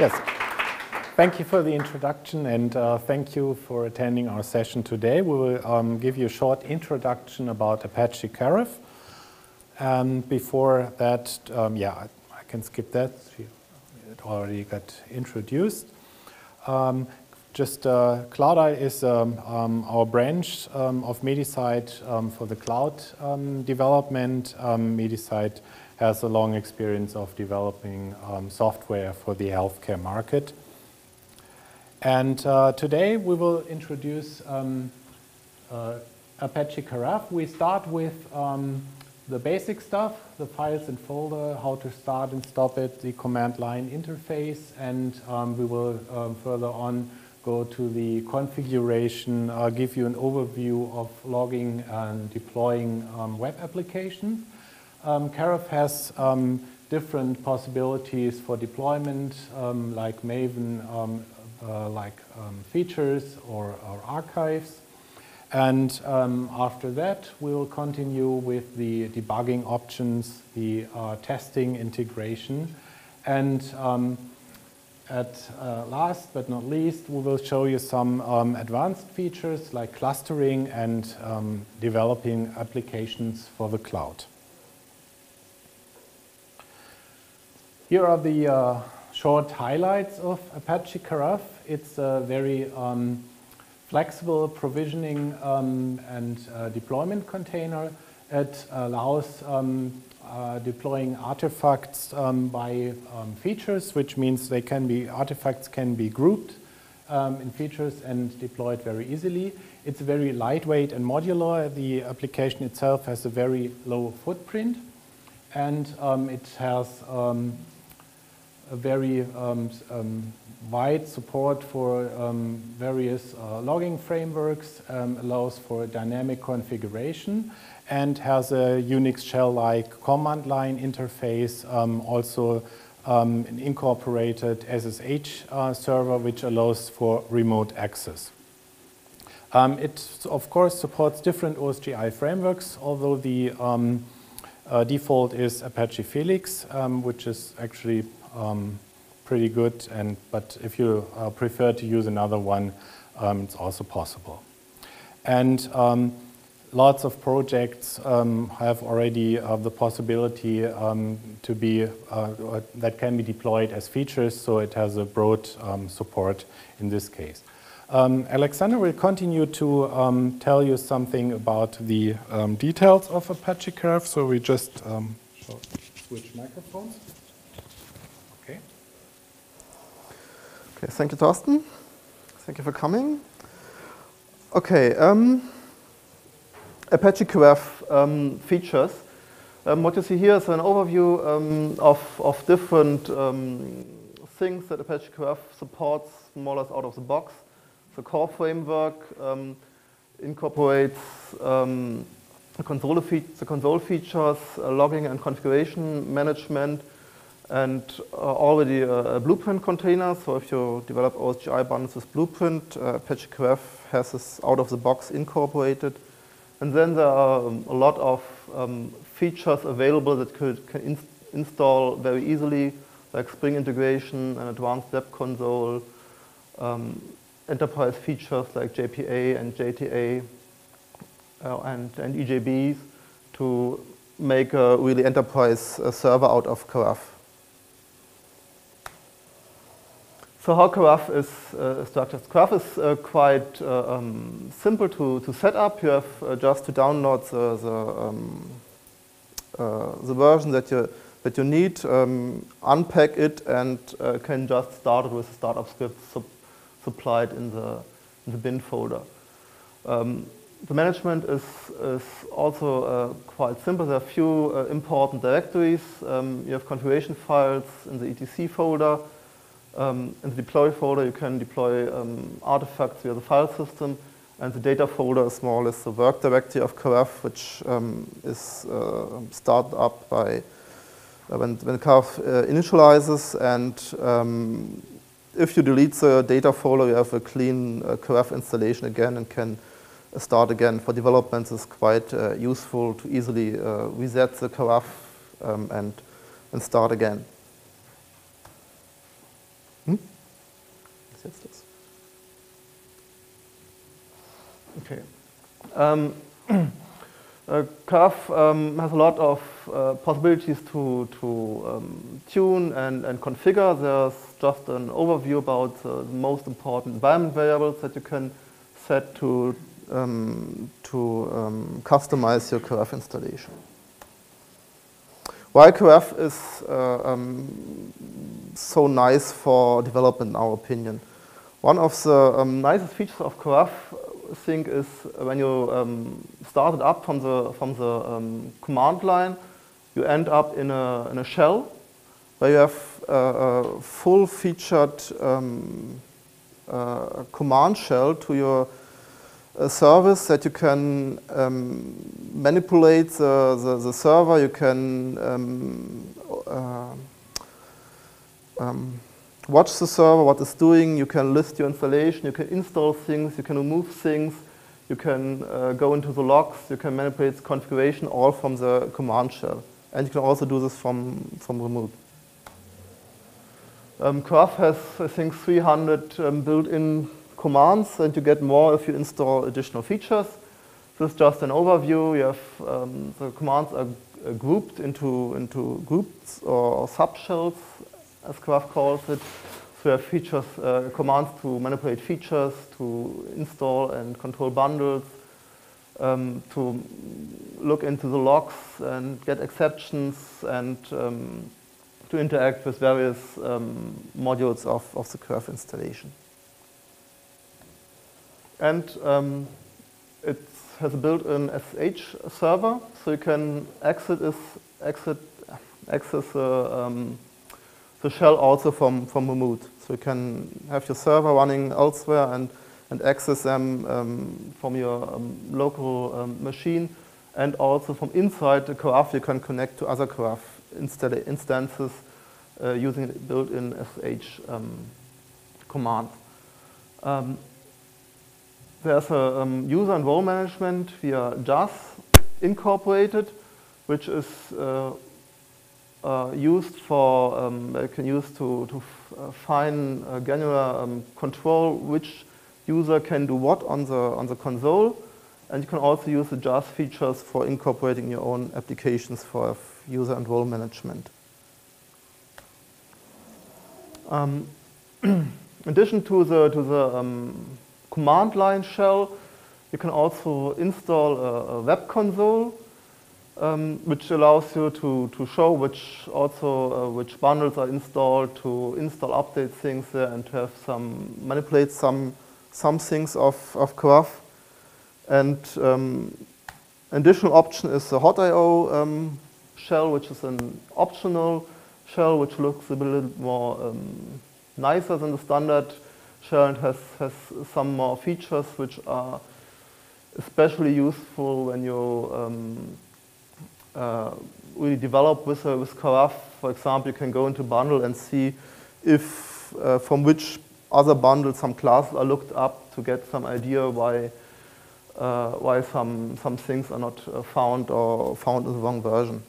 Yes. Thank you for the introduction and uh, thank you for attending our session today. We will um, give you a short introduction about Apache Karaf. And before that, um, yeah, I, can skip that. It already got introduced. Um, just uh, CloudEye is um, um, our branch um, of Medisight for the cloud development. Medisight has a long experience of developing software for the healthcare market. And uh, today we will introduce um, uh, Apache Karaf. We start with um, the basic stuff, the files and folder, how to start and stop it, the command line interface, and um, we will um, further on go to the configuration, uh, give you an overview of logging and deploying um, web applications. Um, has um, different possibilities for deployment, like Maven, uh, like um, features or, or, archives. And um, after that, we will continue with the debugging options, the uh, testing integration. And um, at uh, last but not least, we will show you some um, advanced features like clustering and um, developing applications for the cloud. Here are the uh, short highlights of Apache Karaf. It's a very um, flexible provisioning um, and uh, deployment container. It allows um, uh, deploying artifacts um, by um, features, which means they can be artifacts can be grouped um, in features and deployed very easily. It's very lightweight and modular. The application itself has a very low footprint, and it has a very um, um, wide support for um, various uh, logging frameworks, um, allows for dynamic configuration, and has a Unix shell-like command line interface, um, also um, an incorporated SSH uh, server, which allows for remote access. it, of course, supports different OSGI frameworks, although the uh, default is Apache Felix, which is actually um, pretty good. And but if you uh, prefer to use another one, um, it's also possible. And um, lots of projects um, have already uh, the possibility um, to be uh, that can be deployed as features. So it has a broad support in this case. Um, Alexander will continue to um, tell you something about the um, details of Apache Karaf. So we just switch microphones. Okay, thank you, Thorsten. Thank you for coming. Okay, um, Apache Karaf um, features. Um, what you see here is an overview um, of, of different um, things that Apache Karaf supports more or less out of the box. The core framework um, incorporates the console, the console features, uh, logging and configuration management, and uh, already a, a, blueprint container. So if you develop OSGI bundles with blueprint, uh, Apache Karaf has this out of the box incorporated. And then there are um, a lot of um, features available that could can in install very easily, like Spring integration, an advanced web console, um, enterprise features like JPA and JTA, uh, and, and EJBs to make a really enterprise uh, server out of Karaf. So how Karaf is uh, structured? Karaf is uh, quite uh, um, simple to, to set up. You have uh, just to download the, the, um, uh, the, version that you, that you need, um, unpack it, and uh, can just start it with the startup script sup supplied in the, in the bin folder. Um, the management is, is also quite simple. There are a few important directories. Um, you have configuration files in the etc folder. Um, in the deploy folder, you can deploy um, artifacts via the file system, and the data folder is more or less the work directory of Karaf, which um, is uh, started up by uh, when, when uh, initializes, and um, if you delete the data folder, you have a clean uh, installation again and can start again. For development, it's quite uh, useful to easily uh, reset the Karaf um, and, and start again. Hm? Was ist jetzt das? Okay. Um, uh, Karaf um, has a lot of uh, possibilities to, to um, tune and, and configure. There's just an overview about the most important environment variables that you can set to, um, to um, customize your Karaf installation. Why Karaf is uh, um, so nice for development in our opinion. One of the um, nicest features of Karaf I think is when you um, start it up from the, from the um, command line, you end up in a, in a shell where you have uh, a full featured um, uh, command shell to your uh, service that you can um, manipulate the, the, the, server, you can um, uh, um, watch the server, what it's doing, you can list your installation, you can install things, you can remove things, you can uh, go into the logs, you can manipulate the configuration all from the command shell. And you can also do this from, from remote. Um, Karaf has, I think, 300 um, built-in commands, and you get more if you install additional features. This is just an overview. You have um, the commands are grouped into, into groups or, subshells as Karaf calls it. So we have features, uh, commands to manipulate features, to install and control bundles, um, to look into the logs and get exceptions and um, to interact with various um, modules of, of the Karaf installation. And um, it has a built-in SSH server, so you can exit, is, exit access the um, the shell also from, from remote. So you can have your server running elsewhere and, and access them um, from your um, local um, machine. And also from inside the Karaf, you can connect to other Karaf instances uh, using built-in SH um, command. There's a um, user and role management via JAAS incorporated, which is uh, uh, used for, um, can use to, to uh, fine uh, granular um, control which user can do what on the, on the console. And you can also use the JAAS features for incorporating your own applications for user and role management. Um, in addition to the, to the um, command line shell, you can also install a, a web console um, which allows you to, to show which also uh, which bundles are installed, to install update things there and to have some manipulate some some things of, of Karaf. And um, additional option is the Hawtio um, shell, which is an optional shell which looks a little more um, nicer than the standard and has, has some more features which are especially useful when you um, uh, really develop with, uh, with Karaf. For example, you can go into bundle and see if uh, from which other bundle some classes are looked up to get some idea why uh, why some some things are not uh, found or found in the wrong version.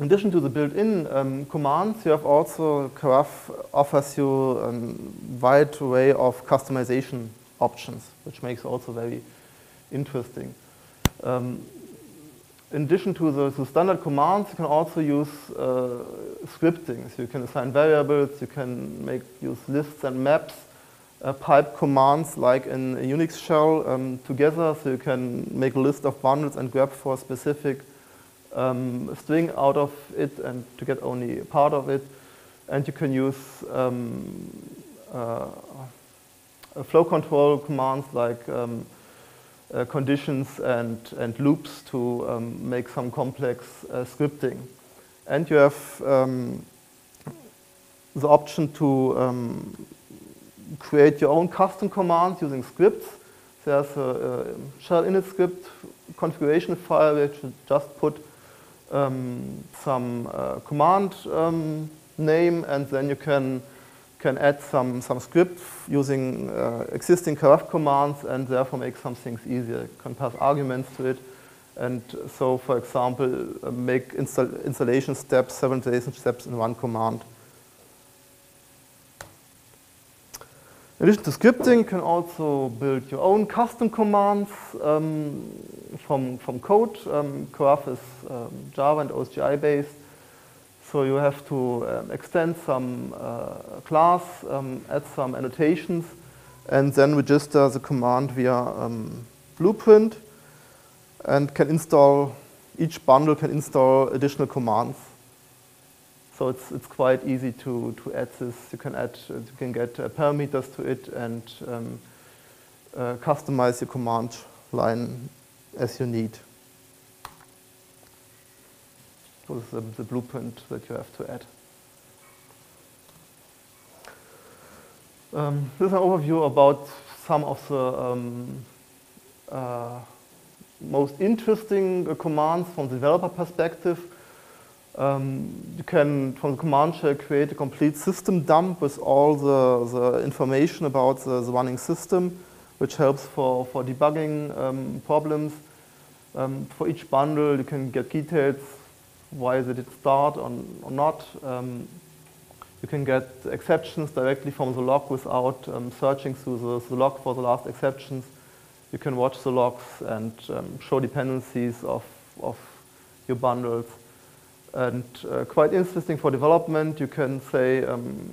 In addition to the built-in um, commands, you have also Karaf offers you a wide array of customization options, which makes also very interesting. Um, in addition to the, standard commands, you can also use uh, scripting. So you can assign variables, you can make use lists and maps, uh, pipe commands like in a Unix shell um, together. So you can make a list of bundles and grab for specific um, string out of it and to get only part of it. And you can use um, uh, flow control commands like um, uh, conditions and, and loops to um, make some complex uh, scripting. And you have um, the option to um, create your own custom commands using scripts. There's a, a shell init script configuration file which you just put um, some uh, command um, name and then you can can add some, some script using uh, existing Karaf commands and therefore make some things easier. You can pass arguments to it And so, for example, uh, make install installation steps, seven installation steps in one command. In addition to scripting, you can also build your own custom commands um, from, from code. Um, is um, Java and OSGI based. So you have to um, extend some uh, class, um, add some annotations, and then register the command via um, Blueprint and can install, each bundle can install additional commands. So it's, it's quite easy to, to add this. You can add, you can get uh, parameters to it and um, uh, customize your command line as you need. So this is the, the blueprint that you have to add. Um, this is an overview about some of the um, uh, most interesting uh, commands from the developer perspective. Um, you can, from the command shell, create a complete system dump with all the, the information about the, the running system, which helps for, for debugging um, problems. Um, for each bundle, you can get details, why they did it start or, or not. Um, you can get exceptions directly from the log without um, searching through the, the, log for the last exceptions. You can watch the logs and um, show dependencies of, of your bundles. And uh, quite interesting for development, you can say um,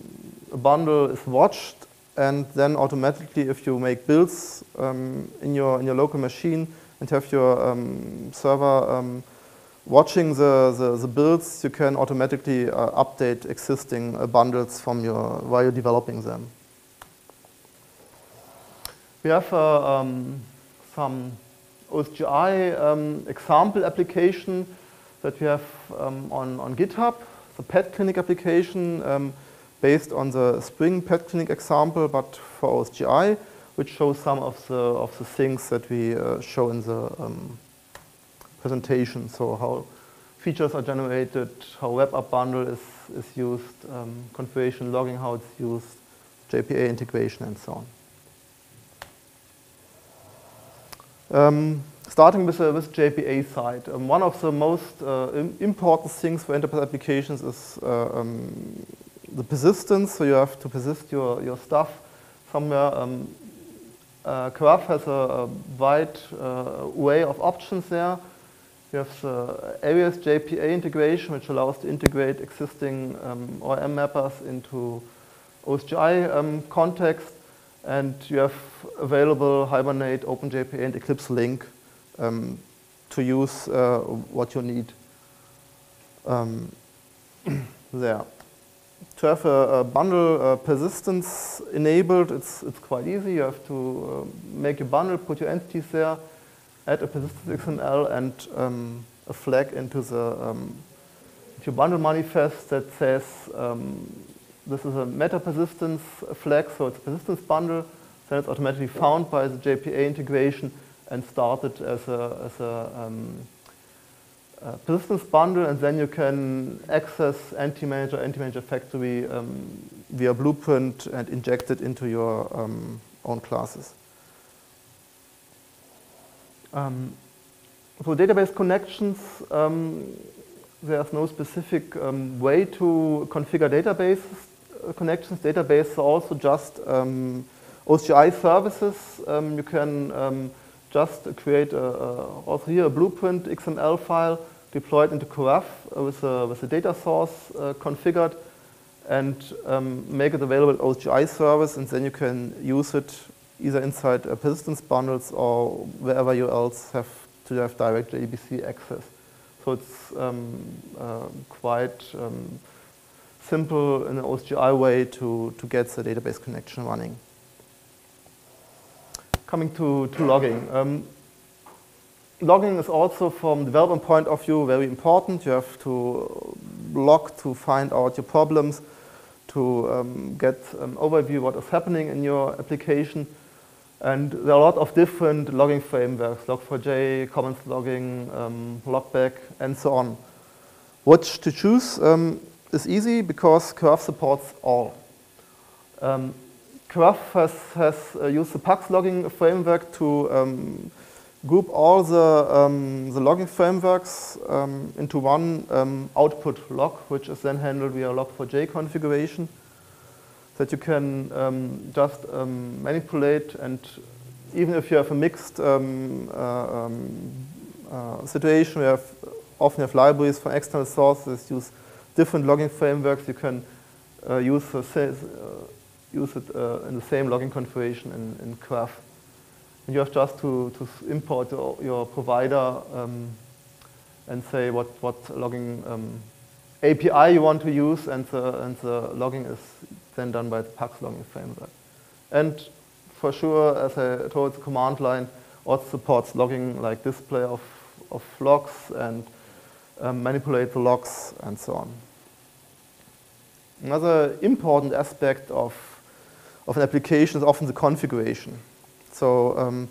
a bundle is watched and then automatically if you make builds um, in, your, in your local machine and have your um, server um, watching the, the, the, builds, you can automatically uh, update existing uh, bundles from your, while you're developing them. We have uh, um, some OSGI um, example application that we have um, on, on GitHub, the pet clinic application um, based on the Spring pet clinic example, but for OSGI, which shows some of the, of the things that we uh, show in the um, presentation. So how features are generated, how web app bundle is, is used, um, configuration logging, how it's used, JPA integration, and so on. Starting with the with JPA side, um, one of the most uh, important things for enterprise applications is uh, um, the persistence. So you have to persist your, your stuff somewhere. Um, uh, has a, a wide uh, way of options there. You have the Aries JPA integration, which allows to integrate existing um, ORM mappers into OSGI um, context. And you have available Hibernate, OpenJPA, and Eclipse Link um, to use uh, what you need um, there. To have a, a bundle uh, persistence enabled, it's, it's quite easy. You have to uh, make a bundle, put your entities there, add a persistence XML and um, a flag into the um, into bundle manifest that says um, this is a meta persistence flag, so it's a persistence bundle. Then it's automatically found by the JPA integration and started as a, as a, um, a persistence bundle, and then you can access Entity Manager, Entity Manager Factory um, via Blueprint and inject it into your um, own classes. Um, for database connections, um, there's no specific um, way to configure database uh, connections. Database are also just um, OSGI services. Um, you can um, just create a, a, also here a blueprint XML file, deploy it into Karaf with a, with a data source uh, configured, and make it available OSGI service, and then you can use it either inside uh, persistence bundles or wherever you else have to have direct JDBC access. So it's um, uh, quite um, simple in an OSGI way to, to get the database connection running. Coming to, to logging. Um, logging is also from development point of view very important. You have to log to find out your problems, to um, get an overview what is happening in your application. And there are a lot of different logging frameworks, Log4j, Commons logging, um, Logback, and so on. Which to choose um, is easy because Karaf supports all. Um, has, has uh, used the PAX logging framework to um, group all the, um, the logging frameworks um, into one um, output log, which is then handled via log4j configuration that you can um, just um, manipulate. And even if you have a mixed uh, uh, situation, we have often have libraries from external sources, use different logging frameworks, you can uh, use, uh, use it uh, in the same logging configuration in, in Karaf. And you have just to, to import your, your provider um, and say what, what logging um, API you want to use, and the, and the logging is then done by the Pax logging framework. And for sure, as I told, the command line also supports logging like display of, of logs and um, manipulate the logs and so on. Another important aspect of, of an application is often the configuration. So um,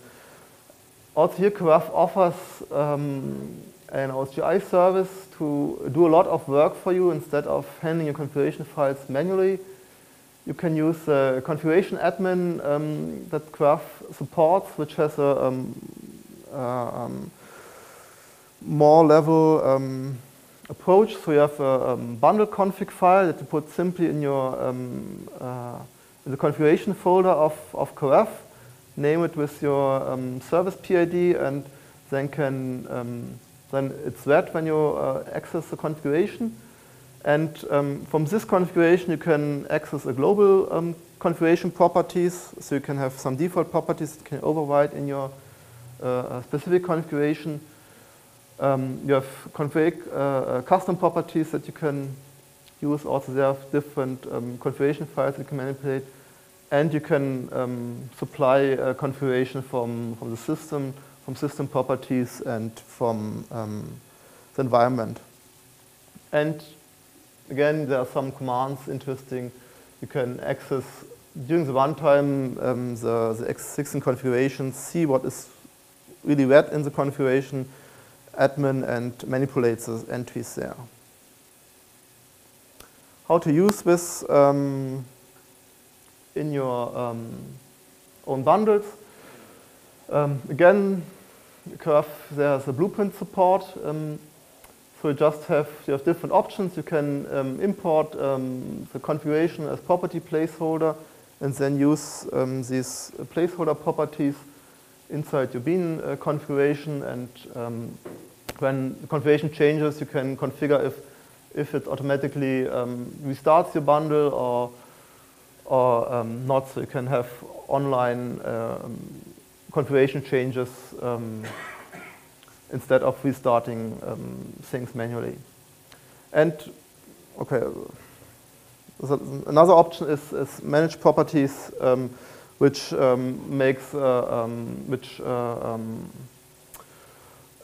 Karaf offers um, an OSGI service to do a lot of work for you instead of handling your configuration files manually you can use a configuration admin um, that Karaf supports, which has a uh, more level um, approach. So you have a bundle config file that you put simply in your uh, the configuration folder of, of Karaf, name it with your service PID, and then can then it's read when you uh, access the configuration. And um, from this configuration, you can access a global um, configuration properties. So you can have some default properties that can override in your uh, specific configuration. Um, you have config uh, uh, custom properties that you can use. Also, there are different um, configuration files that you can manipulate. And you can um, supply a configuration from, from the system, from system properties, and from um, the environment. And again, there are some commands interesting. You can access during the runtime um, the, the existing configuration, see what is really read in the configuration, admin, and manipulate the entries there. How to use this um, in your um, own bundles. Um, again, Karaf, there's a blueprint support. Um, so you just have, you have different options. You can um, import um, the configuration as property placeholder and then use um, these placeholder properties inside your Bean uh, configuration. And when the configuration changes, you can configure if, if it automatically restarts your bundle or, or um, not. So you can have online configuration changes instead of restarting um, things manually. And okay, another option is, is manage properties, um, which um, makes uh, um, which uh, um,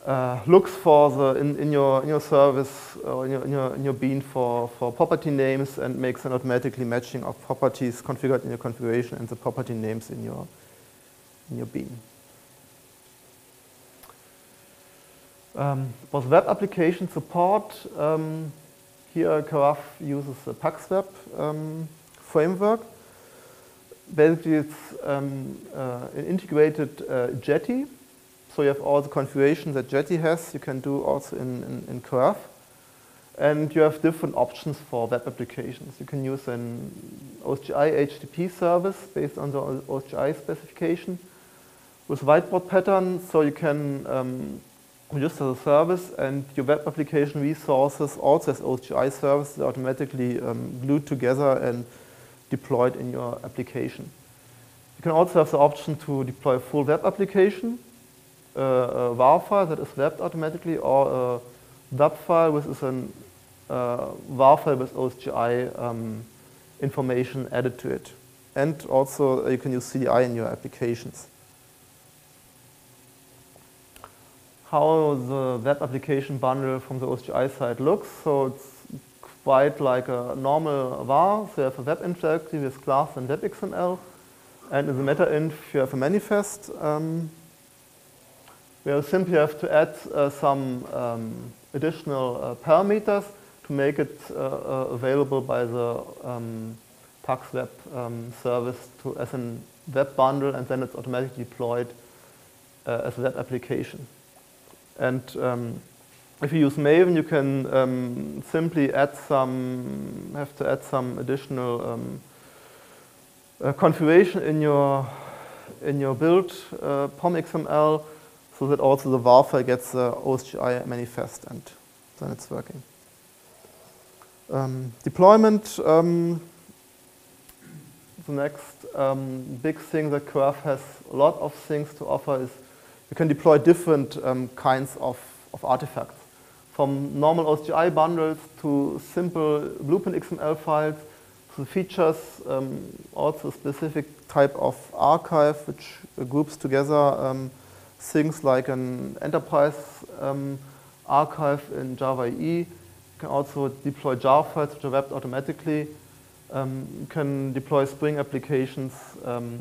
uh, looks for the in, in your in your service or in your, in your in your bean for for property names and makes an automatically matching of properties configured in your configuration and the property names in your in your bean. Um, web application support, um, here Karaf uses the PaxWeb um, framework. Basically, it's um, uh, an integrated uh, Jetty. So you have all the configuration that Jetty has. You can do also in, in, in Karaf. And you have different options for web applications. You can use an OSGI HTTP service based on the OSGI specification with whiteboard pattern. So you can um, just as a service and your web application resources also as OSGI services automatically um, glued together and deployed in your application. You can also have the option to deploy a full web application, a WAR file that is wrapped automatically, or a WAB file which is a uh, WAR file with OSGI um, information added to it. And also uh, you can use CDI in your applications. how the web application bundle from the OSGI side looks. So it's quite like a normal WAR. So you have a web interactive with class and webxml. And in the meta-inf, you have a manifest. Um, you simply have to add uh, some um, additional uh, parameters to make it uh, uh available by the um, web um, service to, as a web bundle, and then it's automatically deployed as a web application. And um, if you use Maven, you can um, simply add some, have to add some additional um, uh, configuration in your in your build uh, POM XML so that also the WAR file gets the OSGI manifest and then it's working. Um, deployment, um, the next um, big thing that Karaf has a lot of things to offer is you can deploy different um, kinds of, of artifacts. From normal OSGI bundles to simple blueprint XML files to features, um, also a specific type of archive which groups together um, things like an enterprise um, archive in Java EE. You can also deploy jar files which are wrapped automatically. Um, you can deploy Spring applications um,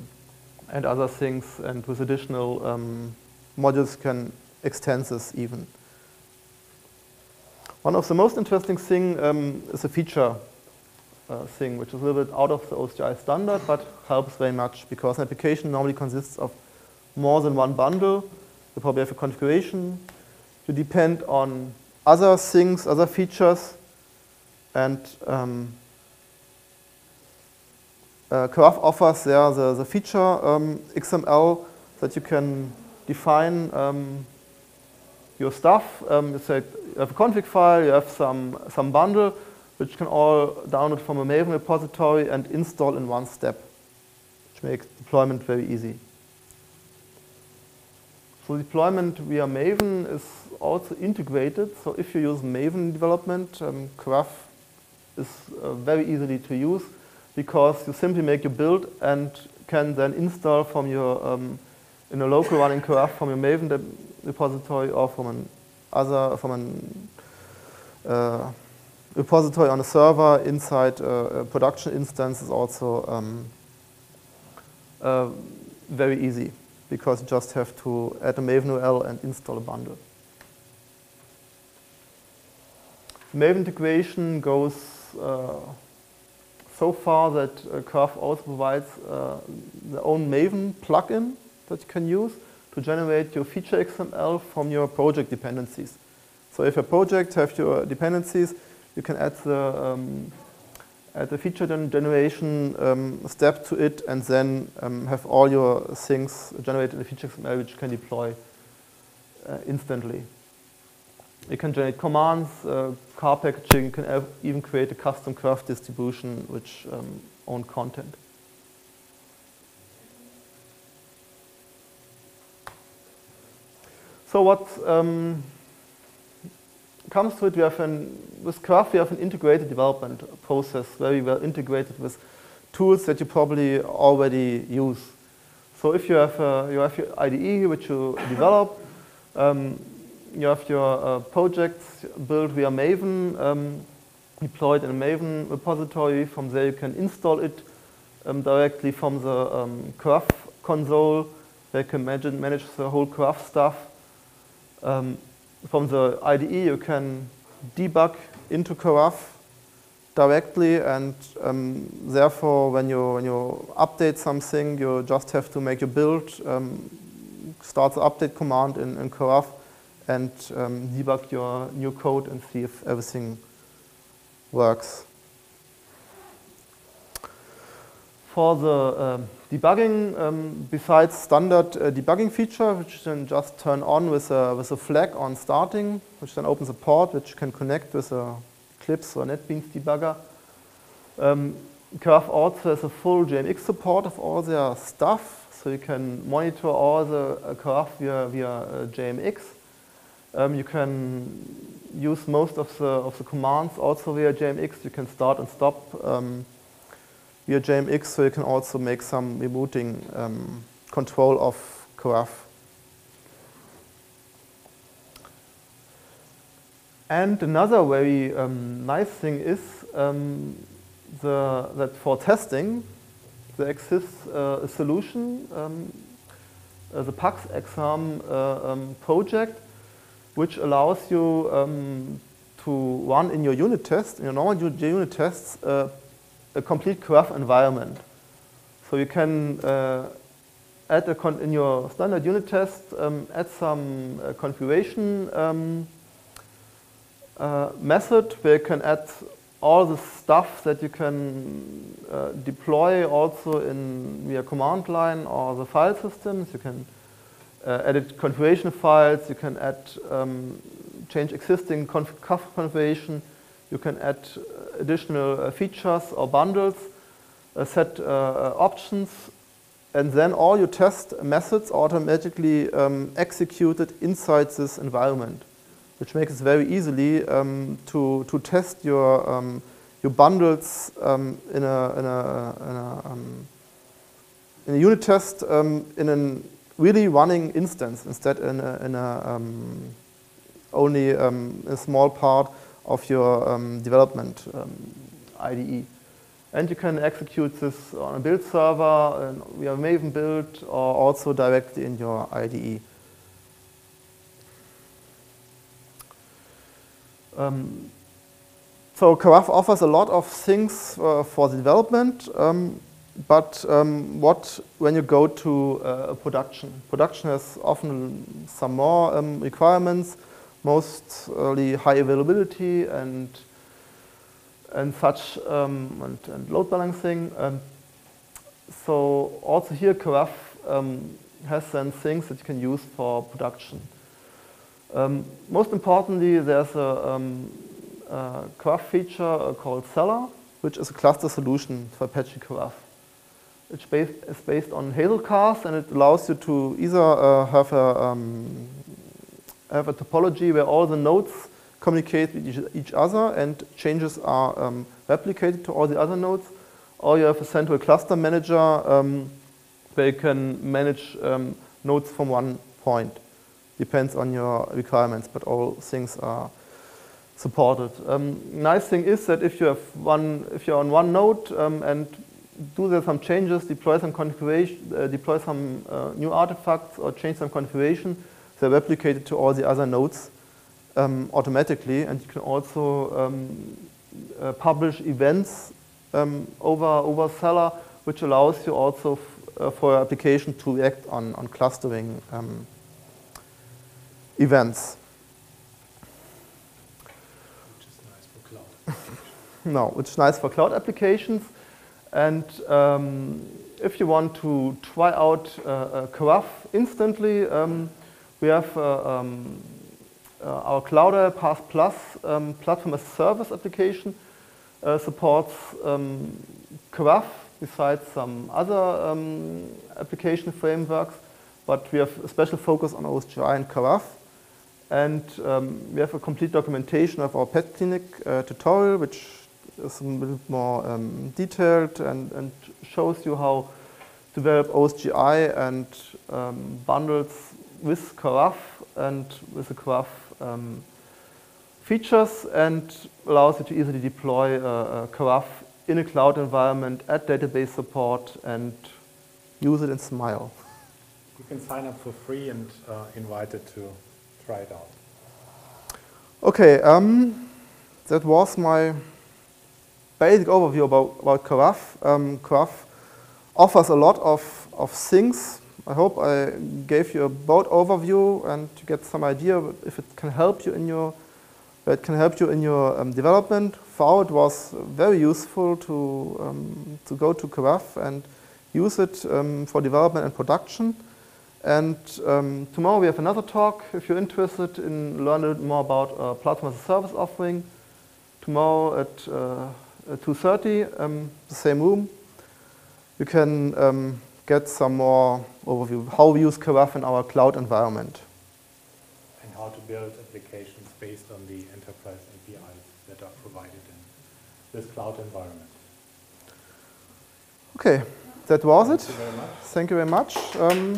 and other things, and with additional um, modules can extend this even. One of the most interesting thing um, is a feature uh, thing, which is a little bit out of the OSGI standard, but helps very much because an application normally consists of more than one bundle. You probably have a configuration. You depend on other things, other features, and um, uh, offers there the, the feature um, XML that you can define um, your stuff. Um, you, say you have a config file, you have some, some bundle, which can all download from a Maven repository and install in one step, which makes deployment very easy. So deployment via Maven is also integrated. So if you use Maven development, um, is uh, very easily to use because you simply make your build and can then install from your um, in a local running Karaf from your Maven repository or from an other from an uh, repository on a server inside a production instance is also um, uh, very easy because you just have to add a Maven URL and install a bundle. Maven integration goes uh, so far that uh, Karaf also provides uh, the own Maven plugin that you can use to generate your feature XML from your project dependencies. So if a project has your dependencies, you can add the, um, add the feature generation um, step to it and then um, have all your things generated in feature XML which can deploy uh, instantly. You can generate commands, uh, KAR packaging, you can even create a custom Karaf distribution which um, own content. So what um, comes to it, we have an, with Karaf, we have an integrated development process, very well integrated with tools that you probably already use. So if you have, you have your IDE which you develop, um, you have your uh, projects built via Maven, um, deployed in a Maven repository. From there you can install it um, directly from the um, Karaf console. They can manage, manage the whole Karaf stuff. Um, from the IDE, you can debug into Karaf directly, and um, therefore, when you when you update something, you just have to make your build, um, start the update command in, in Karaf, and um, debug your new code and see if everything works. For the um, Debugging, um, besides standard uh, debugging feature, which you can just turn on with a, with a flag on starting, which then opens a port which can connect with a Eclipse or NetBeans debugger. Um, Karaf also has a full JMX support of all their stuff, so you can monitor all the uh, Karaf via, via uh, JMX. Um, you can use most of the, of the commands also via JMX. You can start and stop um, via JMX, so you can also make some rebooting um, control of Karaf. And another very um, nice thing is um, the, that for testing, there exists uh, a solution, um, uh, the PAX exam uh, um, project, which allows you um, to run in your unit test, in your normal unit tests, uh, a complete Karaf environment. So you can uh, add a con in your standard unit test, um, add some uh, configuration um, uh, method where you can add all the stuff that you can uh, deploy also in via command line or the file systems. You can uh, edit configuration files. You can add um, change existing conf configuration. You can add additional uh, features or bundles, uh, set uh, options, and then all your test methods automatically um, executed inside this environment which makes it very easily um, to, to test your, um, your bundles um, in, a, in, a, in, a, um, in, a, unit test um, in a really running instance instead in a, in a only a small part of your development IDE. And you can execute this on a build server via Maven build or also directly in your IDE. Um, so Karaf offers a lot of things uh, for the development, um, but um, what when you go to uh, production? Production has often some more um, requirements, mostly high availability and and such um, and, and, load balancing. Um, so also here Karaf has then things that you can use for production. Um, most importantly, there's a, um, a Karaf feature uh, called Cellar, which is a cluster solution for Apache Karaf. It's based, it's based on Hazelcast, and it allows you to either uh, have, a, um, have a topology where all the nodes communicate with each, each other and changes are um, replicated to all the other nodes, or you have a central cluster manager um, where you can manage um, nodes from one point depends on your requirements, but all things are supported. Um, nice thing is that if you have one, if you're on one node um, and do there some changes, deploy some configuration, uh, deploy some uh, new artifacts or change some configuration, they're replicated to all the other nodes um, automatically, and you can also um, uh, publish events um, over over Cellar, which allows you also uh, for your application to react on on clustering um, events. Which is nice for cloud. no, which is nice for cloud applications. And um, if you want to try out uh, Karaf instantly, um, we have uh, um, uh, our Cloudera Path Plus um, platform as a service application uh, supports um, Karaf besides some other um, application frameworks, but we have a special focus on OSGI and Karaf. And um, we have a complete documentation of our pet clinic uh, tutorial, which is a little more um, detailed and, and, shows you how to develop OSGI and um, bundles with Karaf and with the Karaf um, features and allows you to easily deploy uh, Karaf in a cloud environment, add database support, and use it in Smile. You can sign up for free and uh, invite it to try it out. Okay, um, that was my basic overview about, about Karaf. Um, Karaf offers a lot of, of things. I hope I gave you a broad overview and to get some idea if it can help you in your it can help you in your um, development. For it was very useful to, um, to go to Karaf and use it um, for development and production. And um, tomorrow we have another talk if you're interested in learning more about uh, Platform as a Service offering. Tomorrow at, uh, at 2.30, um, the same room. You can um, get some more overview how we use Karaf in our cloud environment. And how to build applications based on the enterprise APIs that are provided in this cloud environment. Okay, that was Thank it. You very much. Thank you very much. Um,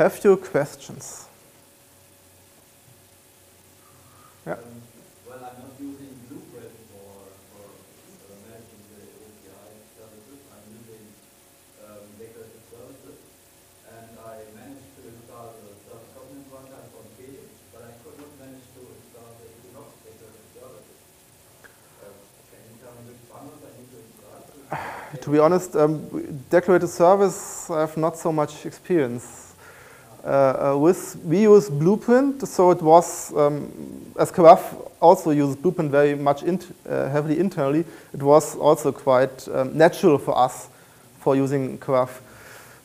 have you questions? Yeah. Um, well, I'm not using Blueprint for, for uh, managing the API services. I'm using um, declarative services. And I managed to install the service document runtime from Felix, but I could not manage to install the Equinox declarative services. Uh, can you tell me which bundles I need to be honest, um, declarative service, I have not so much experience. Uh, uh, with we use Blueprint, so it was um, as also uses Blueprint very much int uh, heavily internally. It was also quite um, natural for us for using Karaf.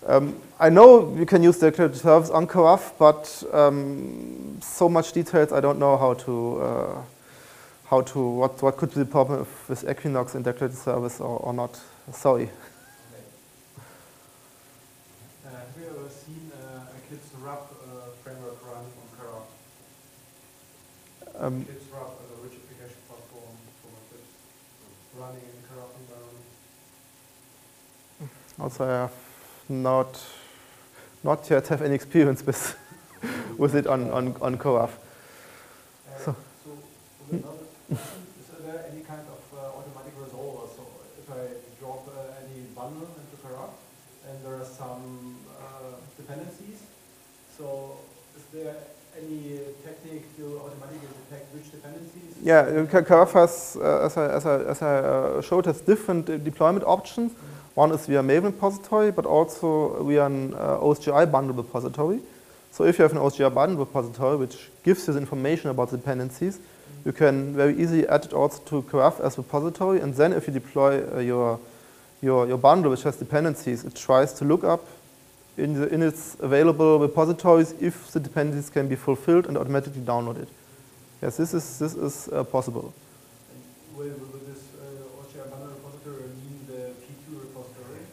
Um, I know you can use declarative service on Karaf, but um, so much details I don't know how to uh, how to what what could be the problem with Equinox in decorated service or, or not. Sorry. Uh, have you ever seen uh, Eclipse RAP uh, framework run on Karaf? Um, Eclipse RAP is a rich application platform for Eclipse running in Karaf environment. Also, I have not not yet have any experience with with it on on on Karaf. Uh, So- so with another question, is there any kind of uh, automatic resolver? So if I drop uh, any bundle into Karaf and there are some uh, dependencies, so is there any technique to automatically detect which dependencies? Yeah, Karaf has, uh, as I, as I, as I uh, showed, has different uh, deployment options. One is via Maven repository, but also via an uh, OSGI bundle repository. So if you have an OSGI bundle repository, which gives you the information about the dependencies, you can very easily add it also to Karaf as repository. And then if you deploy uh, your, your, your bundle, which has dependencies, it tries to look up in, the, in its available repositories if the dependencies can be fulfilled and automatically downloaded. Yes, this is, this is uh, possible. Will, will this uh, repository mean the P2 repository?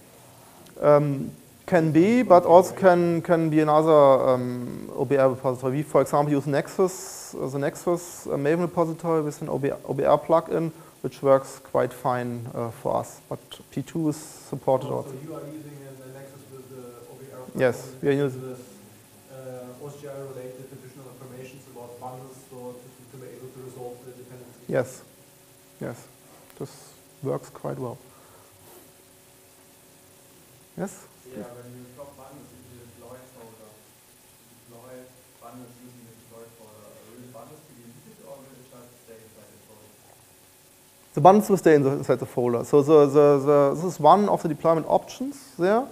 Um, can be, but also can, can be another um, OBR repository. We, for example, use Nexus, uh, the Nexus uh, Maven repository with an OBR, OBR plugin, which works quite fine uh, for us. But P2 is supported So also. you are using uh, the Nexus with the OBR? Yes, we are using- this, uh, OSGI related additional information about bundles so to, to be able to resolve the dependencies? Yes, yes, this works quite well. Yes? Yeah, when you drop bundles into the deploy folder, deploy bundles using the deploy folder, will the bundles be deleted or will it just stay inside the folder? The bundles will stay inside the folder. So the, the, the, this is one of the deployment options there.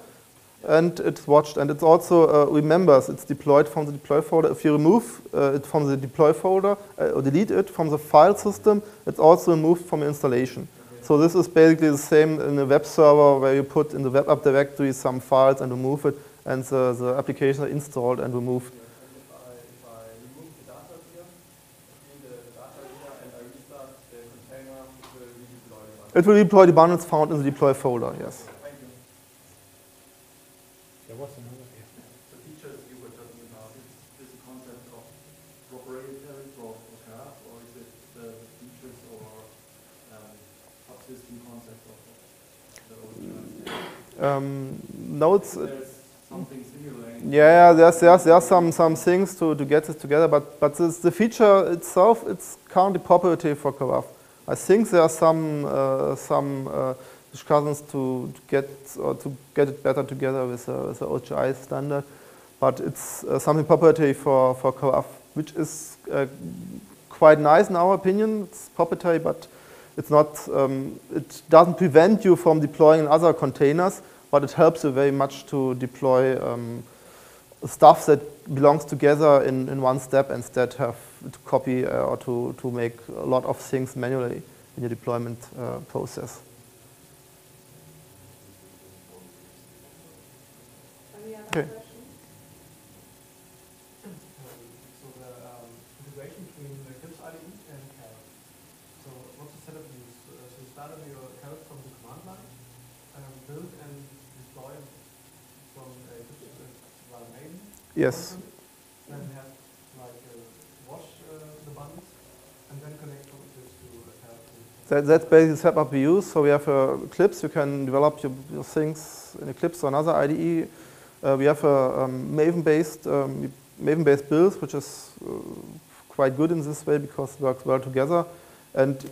And it's watched, and it also uh, remembers it's deployed from the deploy folder. If you remove uh, it from the deploy folder uh, or delete it from the file system, it's also removed from installation. So this is basically the same in a web server where you put in the web app directory some files and remove it, and the, the applications are installed and removed. If I, remove the data here, clean the data here, and I restart the container, it will redeploy the bundle. It will deploy the bundles found in the deploy folder, yes. Thank you. There was another. yeah. The features you were talking about, is this concept of proprietary for for Karaf, or is it the features or um, subsystem concept of the OSGI? Um, notes, There's something simulating. Yeah, there's, there's, there's some, some things to, to get this together, but, but this, the feature itself, it's currently proprietary for Karaf. I think there are some, uh, some uh, discussions to, to get or to get it better together with the, OGI standard, but it's uh, something proprietary for, for Karaf, which is uh, quite nice in our opinion. It's proprietary, but it's not, um, it doesn't prevent you from deploying in other containers, but it helps you very much to deploy um, stuff that belongs together in, in one step instead have to copy uh, or to, to make a lot of things manually in your deployment uh, process. Maven. Yes. Then have like uh, wash uh, the bundles and then connect to Karaf. That, that's basically the setup we use. So we have uh, Eclipse. You can develop your, your things in Eclipse or another IDE. Uh, we have a um, Maven-based um, Maven-based build, which is uh, quite good in this way because it works well together. And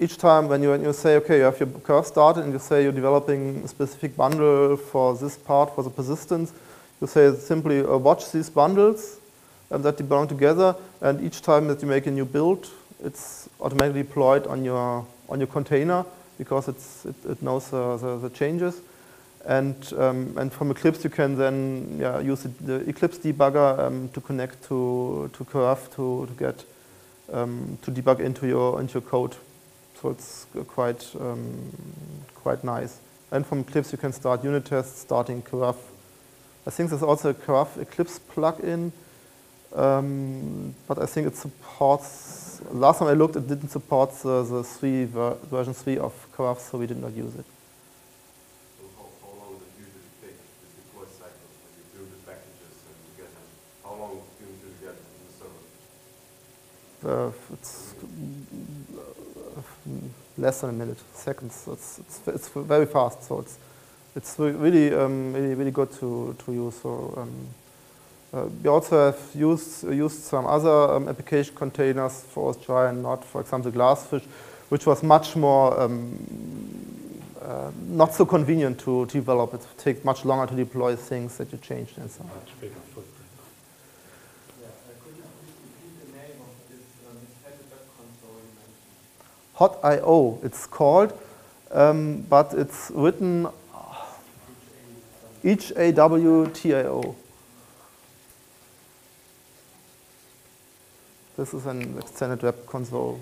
each time when you, when you say, okay, you have your Karaf started and you say you're developing a specific bundle for this part, for the persistence, you say simply uh, watch these bundles um, that belong together. And each time that you make a new build, it's automatically deployed on your, on your container. because it, it knows the, the, the changes. And, um, and from Eclipse, you can then yeah, use the, Eclipse debugger um, to connect to, to Karaf to, to get um, to debug into your into your code. So it's quite um, quite nice. And from Eclipse, you can start unit tests starting Karaf. I think there's also a Karaf Eclipse plugin, um, but I think it supports. Last time I looked, it didn't support the, the three ver version three of Karaf, so we did not use it. So how, how long does it usually take the deploy cycle when you build the packages and you get them? How long do you usually get in the server? Uh, it's uh, less than a minute, seconds. It's, it's, it's very fast, so it's it's really um, really really good to to use. So um, uh, we also have used used some other um, application containers for OSGI and not, for example, Glassfish, which was much more um, uh, not so convenient to develop. It takes much longer to deploy things that you changed and so on. Much bigger footprint. Yeah, uh, could you please repeat the name of this um, extended web console you mentioned? Hawtio, it's called, um, but it's written H A W T I O. This is an extended web console,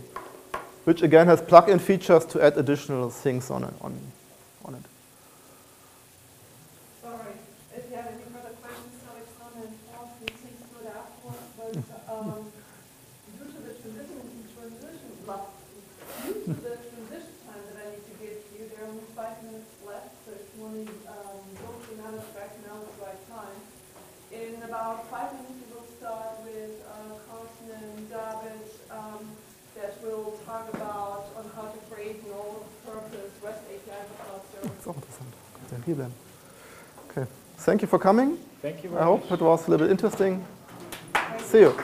which again has plug-in features to add additional things on it. On it. Sorry, if you have any further questions, Alexander and Paul, please put afterwards, but um, due to the transition, transition, well, due to the transition time that I need to give you, there are only five minutes left, so if you want to um, go to another track, now is the right time. In about five minutes, we will start with uh, Carlson and David um, that will talk about on how to create an all-purpose REST API for cloud service. It's auch interessant. Thank you then. Okay. Thank you for coming. Thank you I very hope it was a little bit interesting. See you.